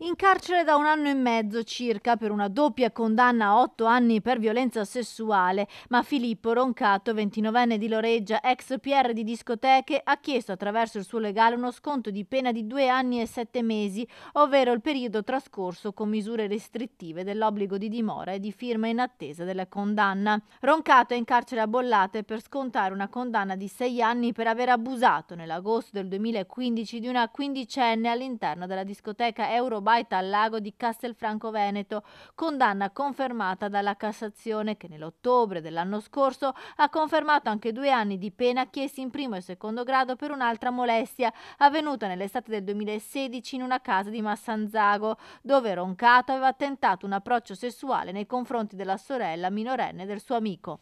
In carcere da un anno e mezzo circa per una doppia condanna a otto anni per violenza sessuale, ma Filippo Roncato, 29enne di Loreggia, ex PR di discoteche, ha chiesto attraverso il suo legale uno sconto di pena di due anni e sette mesi, ovvero il periodo trascorso con misure restrittive dell'obbligo di dimora e di firma in attesa della condanna. Roncato è in carcere a Bollate per scontare una condanna di sei anni per aver abusato nell'agosto del 2015 di una quindicenne all'interno della discoteca Euro Baita al lago di Castelfranco Veneto, condanna confermata dalla Cassazione che nell'ottobre dell'anno scorso ha confermato anche due anni di pena chiesti in primo e secondo grado per un'altra molestia avvenuta nell'estate del 2016 in una casa di Massanzago, dove Roncato aveva tentato un approccio sessuale nei confronti della sorella minorenne del suo amico.